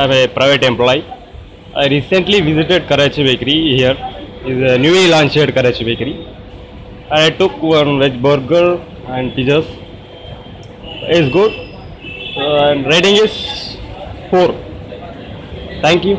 I'm a private employee. I recently visited Karachi Bakery here. It's a newly launched Karachi Bakery. I took one veg burger and pizzas. It's good. Uh, and rating is 4. Thank you.